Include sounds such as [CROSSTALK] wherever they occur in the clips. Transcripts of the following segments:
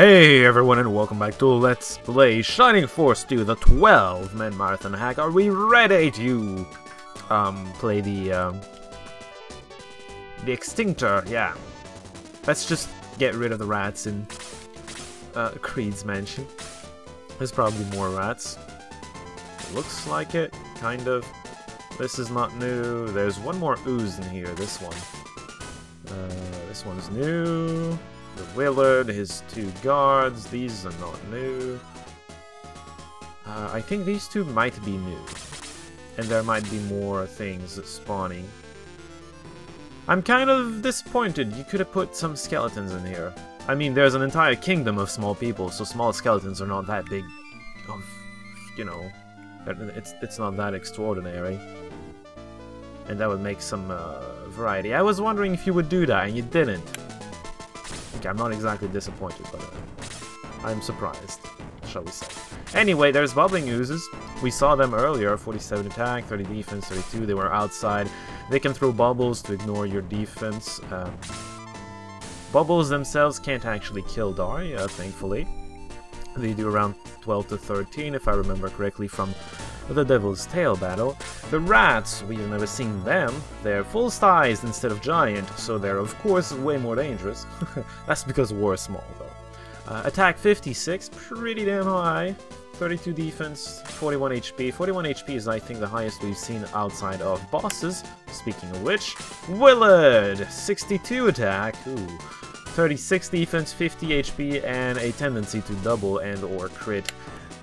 Hey everyone and welcome back to Let's Play Shining Force 2, the 12-man marathon hack. Are we ready to um, play the um, the Extinctor? Yeah. Let's just get rid of the rats in uh, Creed's mansion. There's probably more rats. Looks like it, kind of. This is not new. There's one more ooze in here, this one. Uh, this one's new. The Willard, his two guards, these are not new. Uh, I think these two might be new. And there might be more things spawning. I'm kind of disappointed. You could have put some skeletons in here. I mean, there's an entire kingdom of small people, so small skeletons are not that big of, you know, it's, it's not that extraordinary. And that would make some uh, variety. I was wondering if you would do that, and you didn't. Okay, I'm not exactly disappointed, but uh, I'm surprised, shall we say. Anyway, there's Bubbling Oozes. We saw them earlier, 47 attack, 30 defense, 32. They were outside. They can throw bubbles to ignore your defense. Um, bubbles themselves can't actually kill Daria, thankfully. They do around 12 to 13, if I remember correctly, from the Devil's Tail battle. The rats, we've never seen them. They're full-sized instead of giant, so they're of course way more dangerous. [LAUGHS] That's because we're small, though. Uh, attack 56, pretty damn high. 32 defense, 41 HP. 41 HP is, I think, the highest we've seen outside of bosses. Speaking of which, Willard! 62 attack. Ooh. 36 defense, 50 HP, and a tendency to double and or crit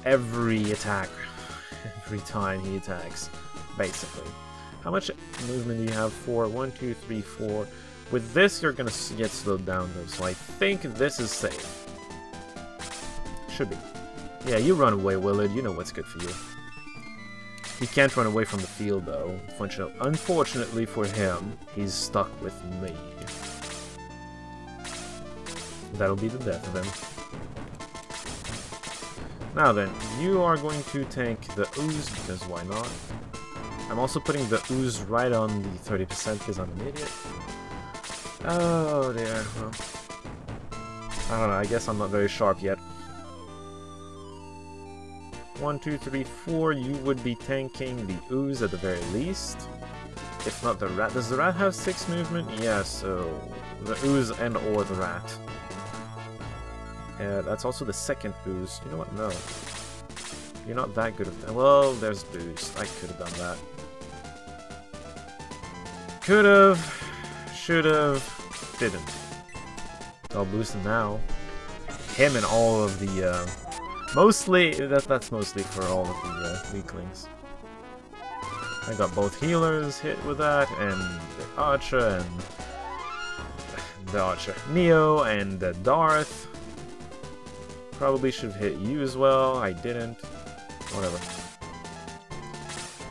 every attack every time he attacks, basically. How much movement do you have for? One, two, three, four. With this, you're gonna get slowed down though, so I think this is safe. Should be. Yeah, you run away, Willard. You know what's good for you. He can't run away from the field, though. Unfortunately for him, he's stuck with me. That'll be the death of him. Now then, you are going to tank the ooze, because why not? I'm also putting the ooze right on the 30% because I'm an idiot. Oh dear, well... I don't know, I guess I'm not very sharp yet. One, two, three, four, you would be tanking the ooze at the very least. If not the rat. Does the rat have six movement? Yeah, so the ooze and or the rat. Yeah, that's also the second boost. You know what? No. You're not that good at that. Well, there's boost. I could have done that. Could have. Should have. Didn't. I'll boost him now. Him and all of the, uh, Mostly, that, that's mostly for all of the uh, weaklings. I got both healers hit with that, and the Archer, and [SIGHS] the Archer Neo, and the Darth. Probably should have hit you as well. I didn't. Whatever.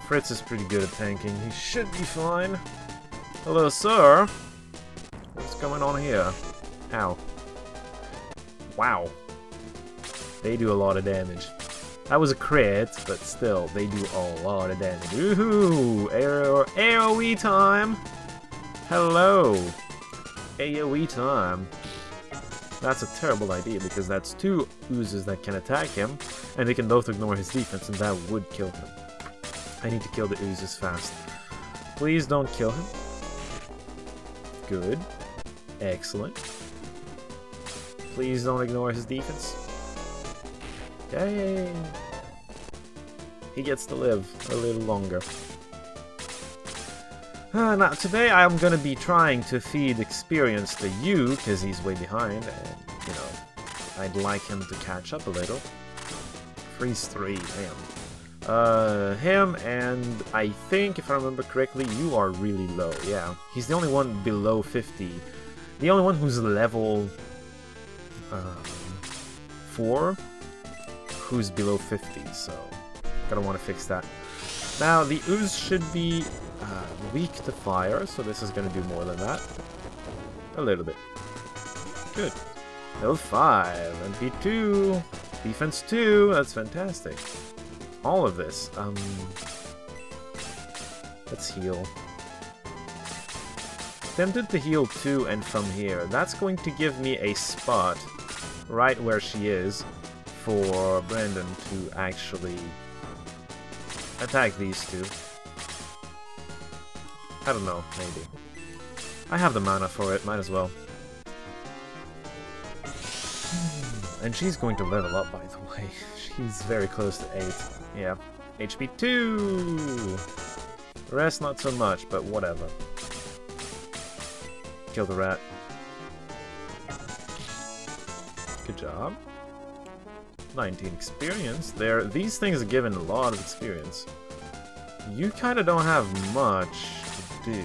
Fritz is pretty good at tanking. He should be fine. Hello, sir. What's going on here? Ow. Wow. They do a lot of damage. That was a crit, but still, they do a lot of damage. Woohoo! AoE time! Hello! AoE time. That's a terrible idea because that's two oozes that can attack him, and they can both ignore his defense, and that would kill him. I need to kill the oozes fast. Please don't kill him. Good. Excellent. Please don't ignore his defense. Yay! He gets to live a little longer. Uh, now, today I'm gonna be trying to feed experience to you, because he's way behind, and, you know, I'd like him to catch up a little. Freeze 3, him. Uh, him, and I think, if I remember correctly, you are really low, yeah. He's the only one below 50. The only one who's level... Um, 4, who's below 50, so... Gotta want to fix that. Now, the ooze should be weak to fire, so this is going to do more than that. A little bit. Good. Level 5, MP2, defense 2, that's fantastic. All of this. Um, let's heal. Tempted to heal 2 and from here. That's going to give me a spot right where she is for Brandon to actually attack these two. I don't know, maybe. I have the mana for it, might as well. And she's going to level up, by the way. [LAUGHS] She's very close to 8. Yeah. HP 2! Rest not so much, but whatever. Kill the rat. Good job. 19 experience. There, these things are given a lot of experience. You kind of don't have much do.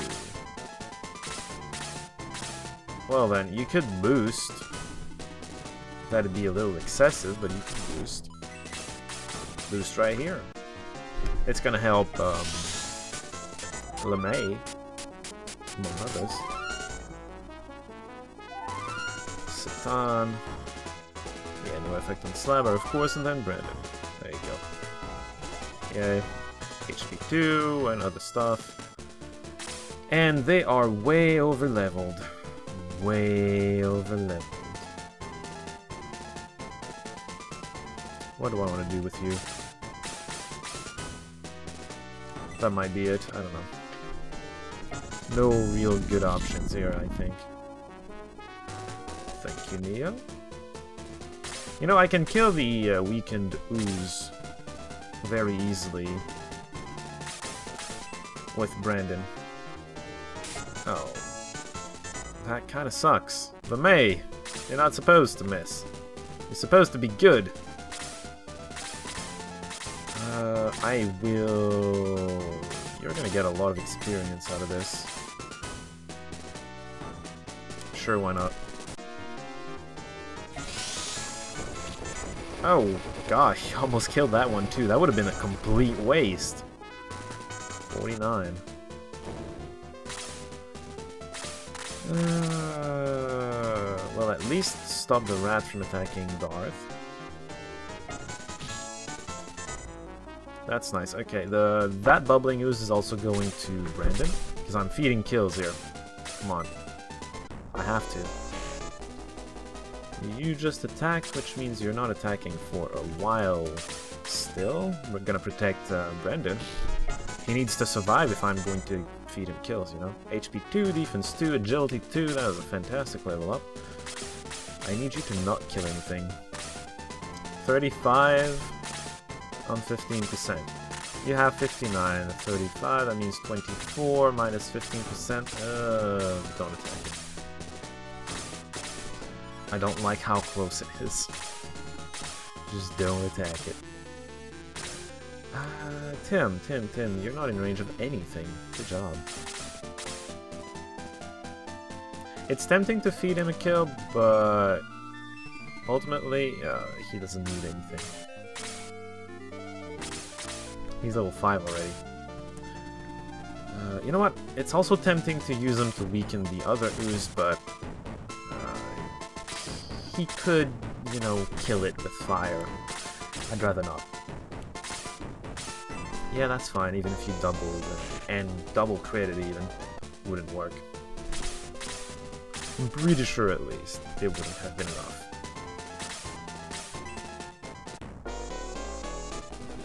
Well then, you could boost. That'd be a little excessive, but you can boost. Boost right here. It's gonna help um, LeMay, among others. Satan. Yeah, no effect on Slammer, of course, and then Brandon. There you go. Yay. HP 2 and other stuff. And they are way over leveled. Way over leveled. What do I want to do with you? That might be it. I don't know. No real good options here, I think. Thank you, Neo. You know, I can kill the uh, weakened ooze very easily with Brandon. Oh. That kind of sucks. But May, you're not supposed to miss. You're supposed to be good. Uh, I will... You're gonna get a lot of experience out of this. Sure, why not? Oh, gosh, [LAUGHS] almost killed that one too. That would have been a complete waste. 49. Uh, well, at least stop the rat from attacking Darth. That's nice. Okay, the that bubbling ooze is also going to Brandon, because I'm feeding kills here. Come on. I have to. You just attacked, which means you're not attacking for a while still. We're gonna protect uh, Brandon. He needs to survive if I'm going to feed him kills, you know? HP 2, Defense 2, Agility 2, that is a fantastic level up. I need you to not kill anything. 35 on 15%. You have 59, 35, that means 24 minus 15%. Uh, don't attack it. I don't like how close it is. Just don't attack it. Uh, Tim, Tim, Tim, you're not in range of anything. Good job. It's tempting to feed him a kill, but ultimately, uh, he doesn't need anything. He's level 5 already. Uh, you know what? It's also tempting to use him to weaken the other ooze, but he could, you know, kill it with fire. I'd rather not. Yeah, that's fine, even if you double it, and double crit it even, wouldn't work. I'm pretty sure at least it wouldn't have been enough.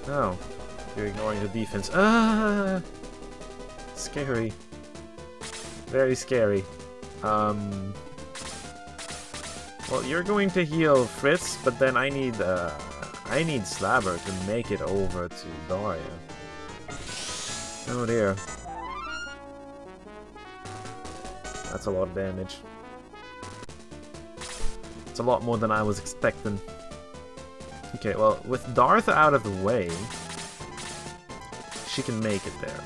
Oh, you're ignoring the defense. Ah! Scary. Very scary. Um, well, you're going to heal Fritz, but then I need uh, I need Slabber to make it over to Daria. Oh dear. That's a lot of damage. It's a lot more than I was expecting. Okay, well, with Darth out of the way, she can make it there.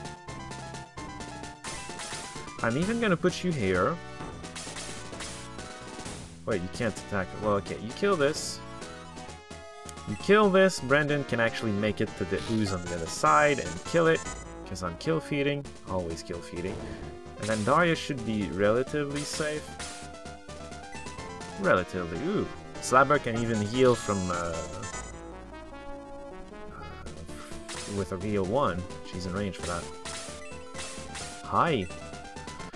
I'm even gonna put you here, Wait, you can't attack it. Well, okay, you kill this. You kill this, Brendan can actually make it to the ooze on the other side and kill it, because I'm kill feeding, always kill feeding. And then Daria should be relatively safe. Relatively, ooh. Slabber can even heal from, uh, uh, with a real one. She's in range for that. Hi.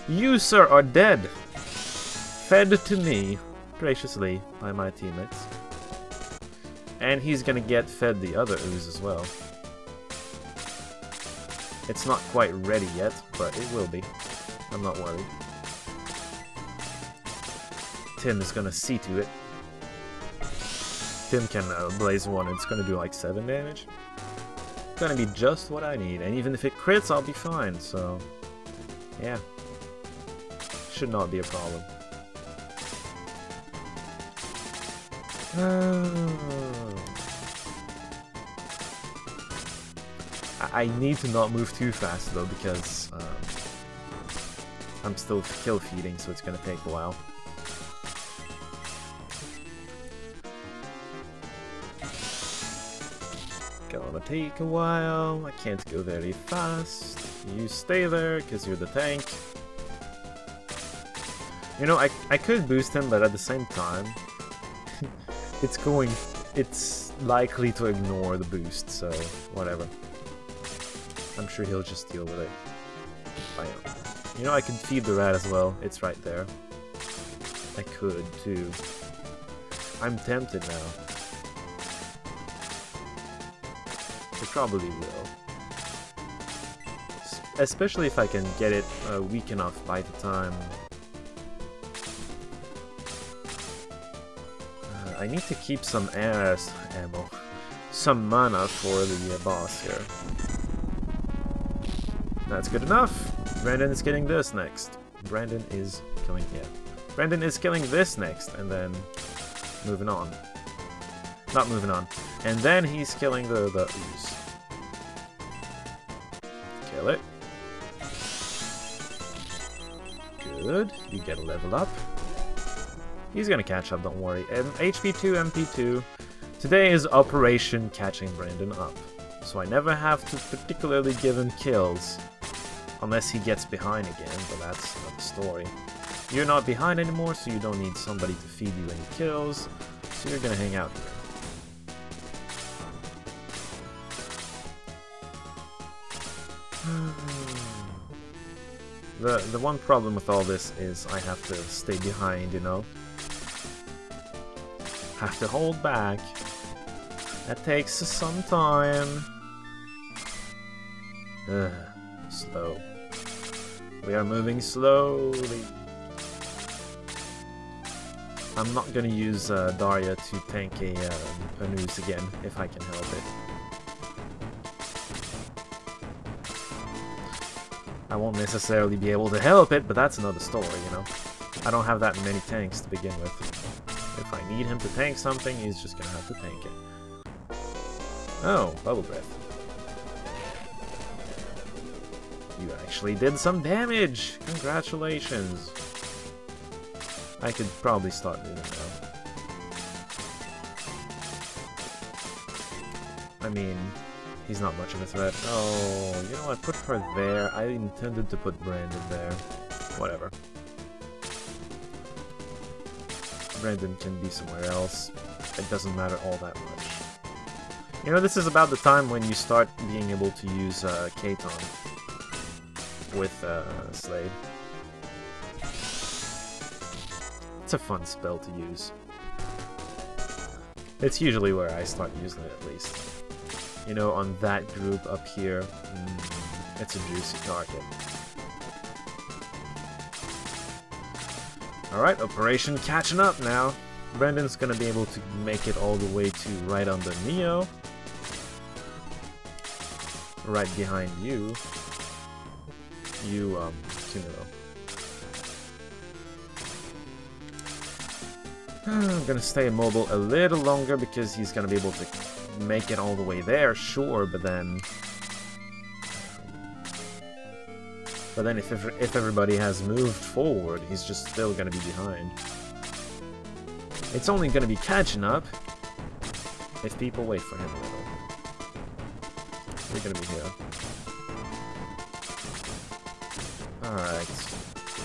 You, sir, are dead. Fed to me. graciously by my teammates. And he's gonna get fed the other ooze as well. It's not quite ready yet, but it will be. I'm not worried. Tim is gonna see to it. Tim can uh, blaze one, it's gonna do like 7 damage. It's Gonna be just what I need, and even if it crits, I'll be fine, so... Yeah. Should not be a problem. [SIGHS] [SIGHS] I need to not move too fast though because um, I'm still kill feeding so it's gonna take a while. Gonna take a while, I can't go very fast. You stay there because you're the tank. You know, I, I could boost him, but at the same time, [LAUGHS] it's going, it's likely to ignore the boost, so whatever. I'm sure he'll just deal with it. You know, I can feed the rat as well. It's right there. I could, too. I'm tempted now. I probably will. Especially if I can get it uh, weak enough by the time... Uh, I need to keep some air ammo. Some mana for the uh, boss here. That's good enough. Brandon is getting this next. Brandon is killing, yeah. Brandon is killing this next, and then moving on. Not moving on. And then he's killing the, the ooze. Kill it. Good. You get a level up. He's gonna catch up, don't worry. And HP2, MP2. Today is Operation Catching Brandon Up. So I never have to particularly give him kills. Unless he gets behind again, but that's another story. You're not behind anymore, so you don't need somebody to feed you any kills, so you're gonna hang out here. [SIGHS] the, the one problem with all this is I have to stay behind, you know? Have to hold back. That takes some time. Ugh, [SIGHS] slow. We are moving slowly. I'm not gonna use uh, Daria to tank a, uh, a noose again, if I can help it. I won't necessarily be able to help it, but that's another story, you know? I don't have that many tanks to begin with. If I need him to tank something, he's just gonna have to tank it. Oh, Bubble Breath. You actually did some damage! Congratulations! I could probably start moving now. I mean, he's not much of a threat. Oh, you know what, put her there. I intended to put Brandon there. Whatever. Brandon can be somewhere else. It doesn't matter all that much. You know, this is about the time when you start being able to use uh, Katon with uh, Slade. It's a fun spell to use. It's usually where I start using it at least. You know, on that group up here, mm, it's a juicy target. Alright, Operation catching up now. Brandon's gonna be able to make it all the way to right under Neo. Right behind you you, um, Kimuro. I'm gonna stay immobile a little longer because he's gonna be able to make it all the way there, sure, but then... But then if, if everybody has moved forward, he's just still gonna be behind. It's only gonna be catching up if people wait for him a little. We're gonna be here. Alright.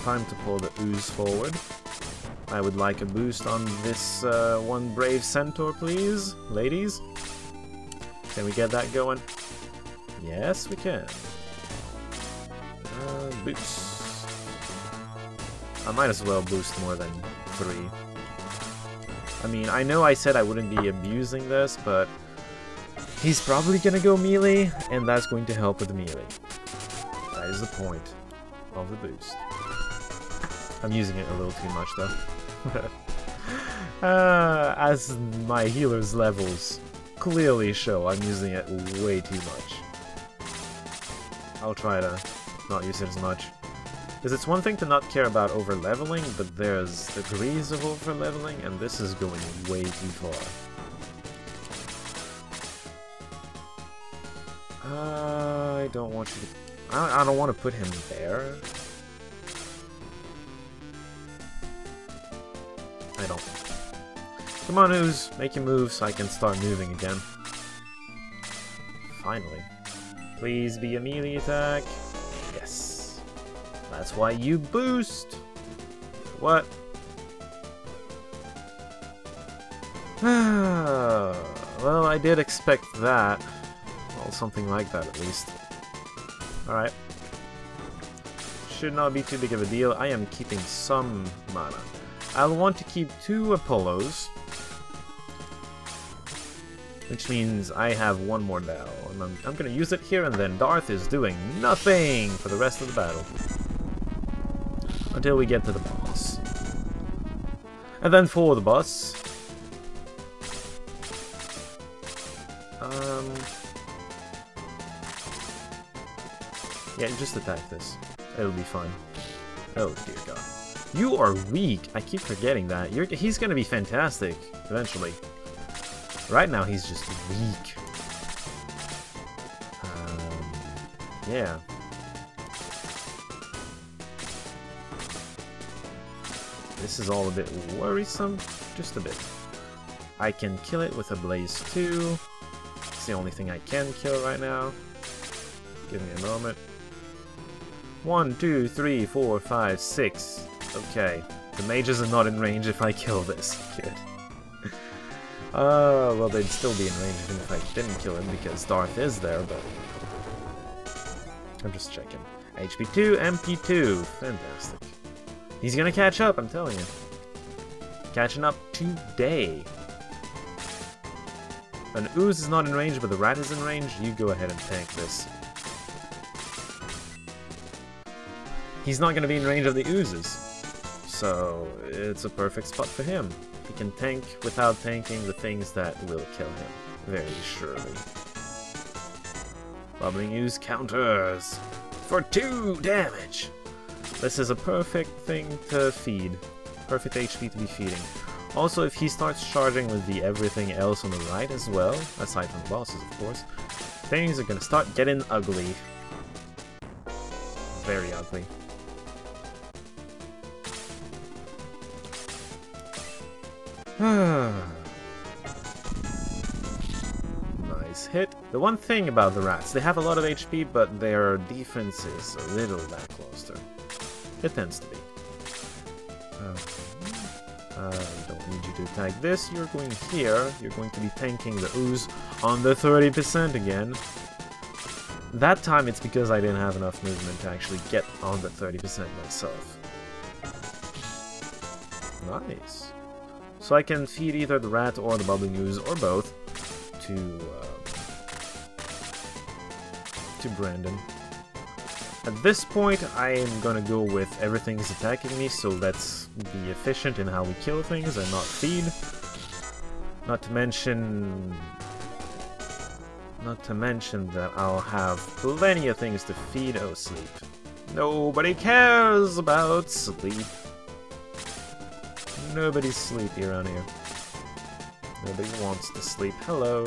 Time to pull the ooze forward. I would like a boost on this uh, one brave centaur, please, ladies. Can we get that going? Yes, we can. Uh, boost. I might as well boost more than three. I mean, I know I said I wouldn't be abusing this, but he's probably gonna go melee, and that's going to help with melee. That is the point of the boost. I'm using it a little too much, though. [LAUGHS] uh, as my healer's levels clearly show, I'm using it way too much. I'll try to not use it as much. Because it's one thing to not care about over-leveling, but there's degrees of over-leveling, and this is going way too far. Uh, I don't want you to... I, I don't want to put him there. I don't. Come on, Ooze. Make your move so I can start moving again. Finally. Please be a melee attack. Yes. That's why you boost. What? [SIGHS] well, I did expect that. Well, something like that at least. Alright. Should not be too big of a deal. I am keeping some mana. I'll want to keep two Apollos. Which means I have one more now. And I'm, I'm gonna use it here and then Darth is doing nothing for the rest of the battle. Until we get to the boss. And then for the boss... Um... Yeah, just attack this. It'll be fine. Oh dear god. You are weak. I keep forgetting that. You're, he's gonna be fantastic, eventually. Right now, he's just weak. Um, yeah. This is all a bit worrisome. Just a bit. I can kill it with a Blaze 2. It's the only thing I can kill right now. Give me a moment. One, two, three, four, five, six. Okay. The mages are not in range if I kill this. [LAUGHS] kid. Uh, well, they'd still be in range even if I didn't kill him because Darth is there, but... I'm just checking. HP2, MP2. Fantastic. He's gonna catch up, I'm telling you. Catching up today. An ooze is not in range, but the rat is in range. You go ahead and tank this. He's not gonna be in range of the oozes. So, it's a perfect spot for him. He can tank without tanking the things that will kill him, very surely. Bubbling Ooze counters for 2 damage! This is a perfect thing to feed. Perfect HP to be feeding. Also, if he starts charging with the everything else on the right as well, aside from the bosses of course, things are gonna start getting ugly. Very ugly. Nice hit. The one thing about the rats, they have a lot of HP, but their defense is a little lackluster. It tends to be. Uh, don't need you to attack this. You're going here. You're going to be tanking the ooze on the 30% again. That time it's because I didn't have enough movement to actually get on the 30% myself. Nice. So I can feed either the rat or the bubbling ooze, or both, to, uh, to Brandon. At this point, I am gonna go with everything's attacking me, so let's be efficient in how we kill things and not feed. Not to mention... Not to mention that I'll have plenty of things to feed. Oh, sleep. Nobody cares about sleep. Nobody's sleepy around here. Nobody wants to sleep. Hello.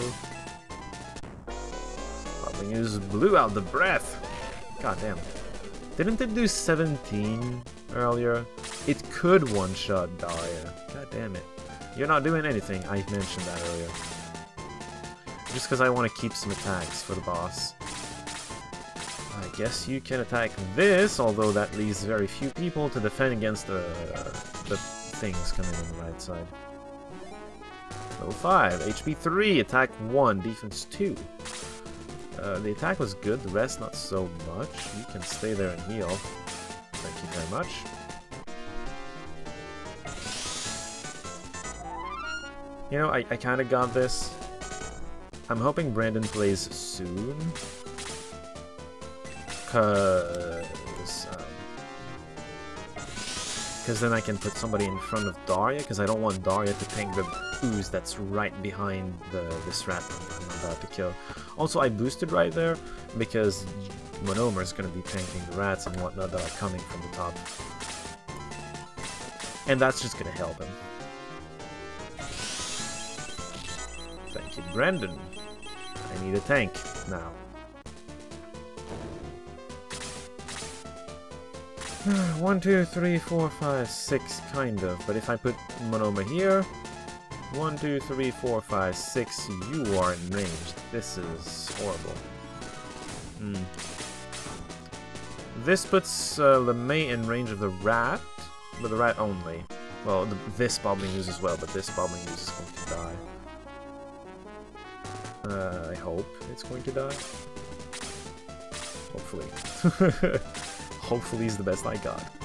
Bubbling Ooze blew out the breath. God damn. Didn't it do 17 earlier? It could one-shot Daria. God damn it. You're not doing anything. I mentioned that earlier. Just because I want to keep some attacks for the boss. I guess you can attack this, although that leaves very few people to defend against the, the things coming on the right side. Level 05, HP 3, attack 1, defense 2. Uh, the attack was good, the rest not so much. You can stay there and heal. Thank you very much. You know, I, I kind of got this. I'm hoping Brandon plays soon. Because... Because then I can put somebody in front of Daria, because I don't want Daria to tank the ooze that's right behind the this rat I'm, about to kill. Also, I boosted right there, because Monomer is going to be tanking the rats and whatnot that are coming from the top. And that's just going to help him. Thank you, Brandon. I need a tank now. One, two, three, four, five, six, kind of. But if I put Monoma here, one, two, three, four, five, six, you are in range. This is horrible. Hmm. This puts uh, LeMay in range of the rat, but the rat only. Well, the, this Bobbling Ooze as well, but this Bobbling is going to die. Uh, I hope it's going to die. Hopefully. [LAUGHS] Hopefully is the best I got.